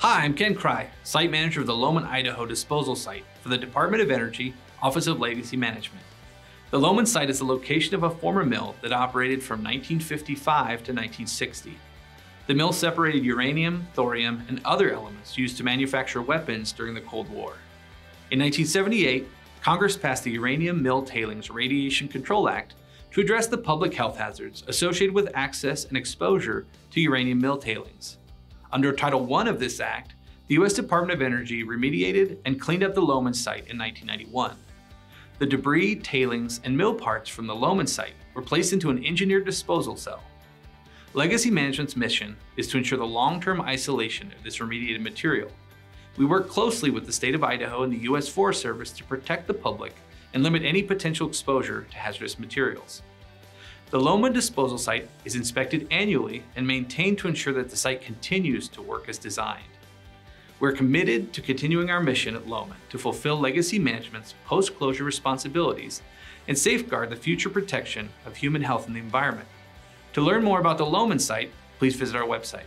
Hi, I'm Ken Kreie, Site Manager of the Lowman, Idaho disposal site for the Department of Energy, Office of Legacy Management. The Lowman site is the location of a former mill that operated from 1955 to 1960. The mill separated uranium, thorium, and other elements used to manufacture weapons during the Cold War. In 1978, Congress passed the Uranium Mill Tailings Radiation Control Act to address the public health hazards associated with access and exposure to uranium mill tailings. Under Title I of this act, the U.S. Department of Energy remediated and cleaned up the Lowman site in 1991. The debris, tailings, and mill parts from the Lowman site were placed into an engineered disposal cell. Legacy Management's mission is to ensure the long-term isolation of this remediated material. We work closely with the state of Idaho and the U.S. Forest Service to protect the public and limit any potential exposure to hazardous materials. The Lowman disposal site is inspected annually and maintained to ensure that the site continues to work as designed. We're committed to continuing our mission at Lowman to fulfill Legacy Management's post-closure responsibilities and safeguard the future protection of human health and the environment. To learn more about the Lowman site, please visit our website.